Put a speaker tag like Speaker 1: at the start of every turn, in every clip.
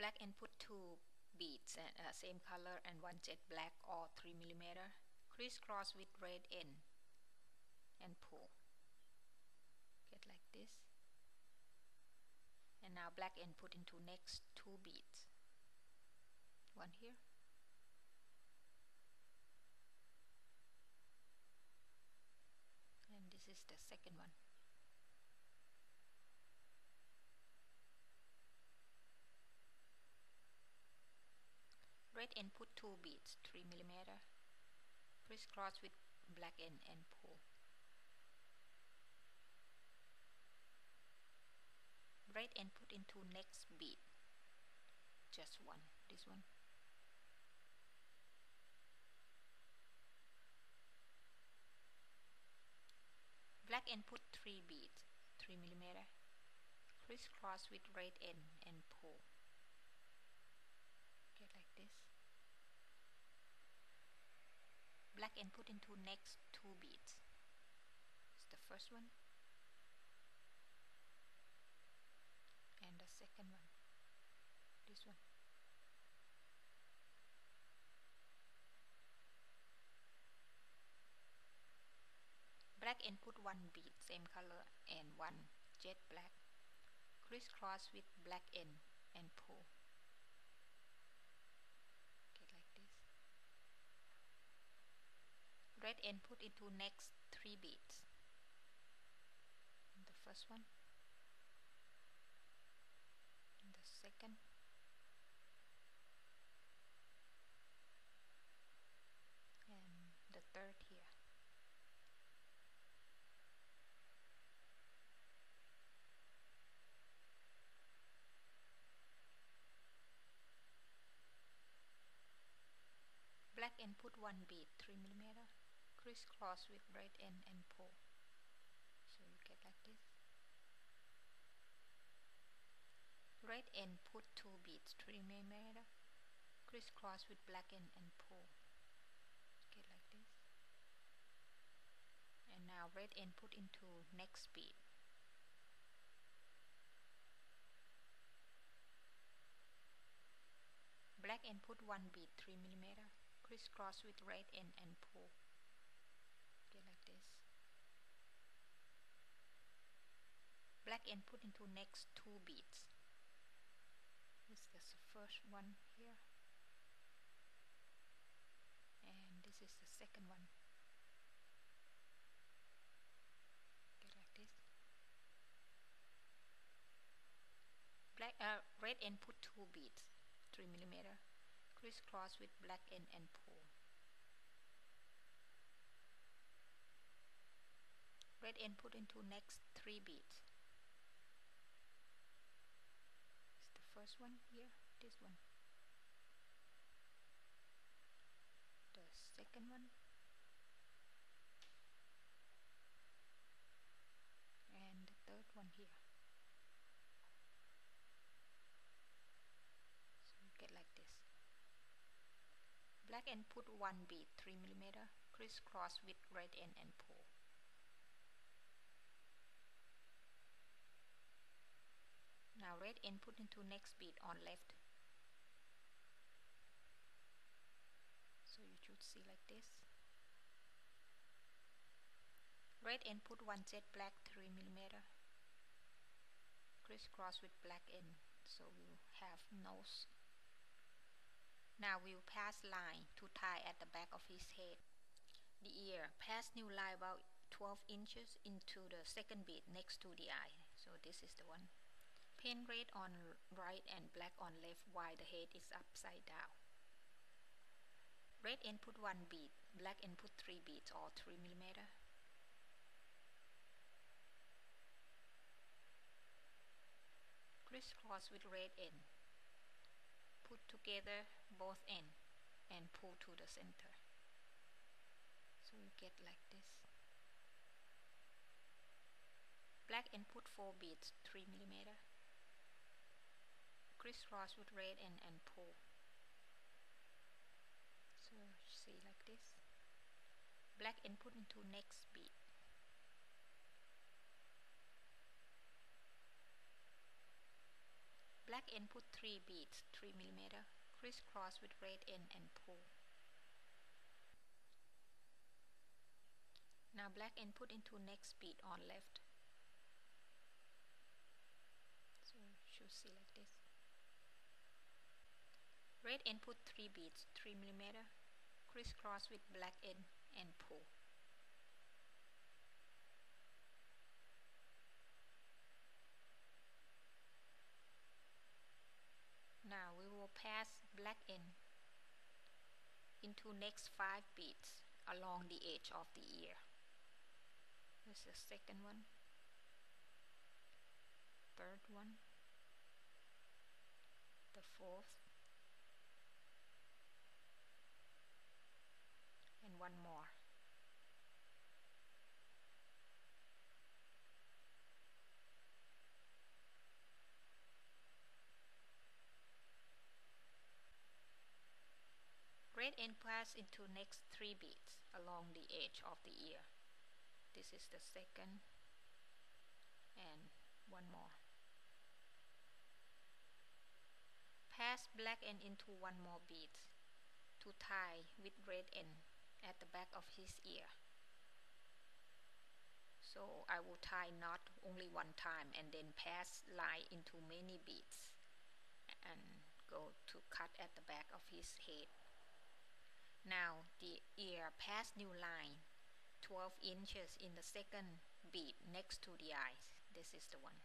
Speaker 1: black and put two beads and uh, same color and one jet black or 3 millimeter. Crisscross with red end and pull. Get like this. And now black end put into next two beads. One here. And this is the second one red end put two beads 3 millimeter. Crisscross with black end and pull. Red and put into next bead. Just one. This one. Black end put three beads 3 millimeter. Crisscross with red end and pull get like this black and put into next two beads. It's the first one. And the second one. This one. Black and put one bead same color and one jet black. Crisscross with black end and pull get like this red end put into next three beads the first one. The second. And the third here. Black and put one bead 3 millimeter crisscross with red end and pull. So you get like this. Red end put two beads. 3 millimeter crisscross with black end and pull. Get like this. And now red end put into next bead. Black end put one bead. 3 millimeter crisscross with red end and pull get like this black end put into next two beads. This is the first one here. And this is the second one. Get like this. Black uh, red end put two beads 3 millimeter. Crisscross with black end and pull. Red end put into next three beads it's the first one here this one. The second one. And the third one here. So you get like this. Black end put one bead 3 millimeter crisscross with red end and pull now red end put into next bead on left so you should see like this red end put one jet black 3 millimeter crisscross with black end so you have nose now we'll pass line to tie at the back of his head. The ear, pass new line about 12 inches into the second bead next to the eye. So this is the one. Paint red on right and black on left while the head is upside down. Red input 1 bead, black input 3 beads or 3 millimeter. Crisscross with red end put together both ends and pull to the center so you get like this black input 4 beads 3 millimeter crisscross with red end and pull so see like this. Black input into next bead black input 3 beads 3 millimeter. Crisscross with red end and pull now black input into next bead on left. So should see like red end put 3 beads 3 millimeter crisscross with black end and pull Now we will pass black end into next 5 beads along the edge of the ear. This is the second one, third one, the fourth, and one more. red end pass into next three beads along the edge of the ear. This is the second and one more. Pass black end into one more bead to tie with red end at the back of his ear. So I will tie knot only one time and then pass line into many beads and go to cut at the back of his head. Now the ear pass new line 12 inches in the second bead next to the eyes. This is the one.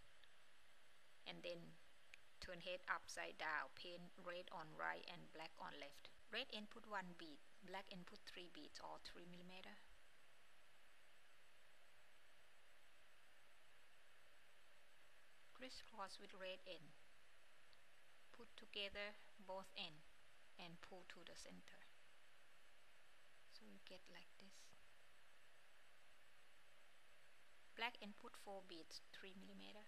Speaker 1: And then turn head upside down, paint red on right and black on left. Red input 1 bead, black input 3 beads or 3 millimeter. Crisscross with red end. Put together both end and pull to the center so you get like this black input 4 beads 3 millimeter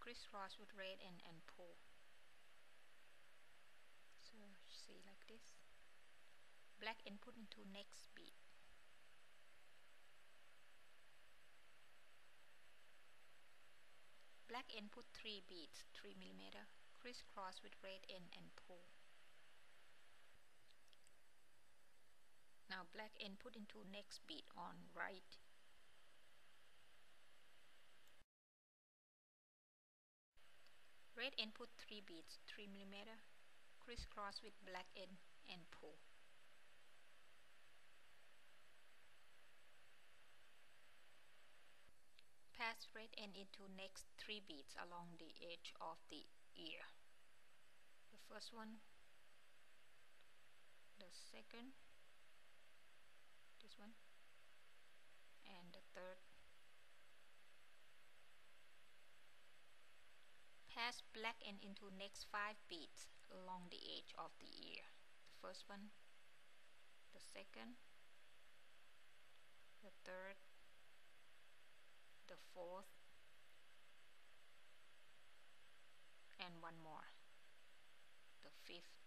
Speaker 1: crisscross with red and, and pull so see like this black input into next bead black input 3 beads 3 millimeter crisscross with red end and pull Now black input into next bead on right. Red input 3 beads 3 millimeter crisscross with black end and pull. Pass red end into next 3 beads along the edge of the ear. The first one, the second, this one and the third pass black end into next five beads along the edge of the ear the first one the second the third the fourth and one more the fifth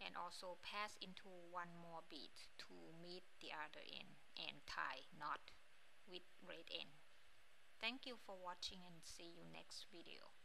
Speaker 1: and also pass into one more bead to meet the other end and tie knot with red end. Thank you for watching and see you next video.